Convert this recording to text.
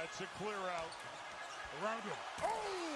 That's a clear out. Around him. Oh!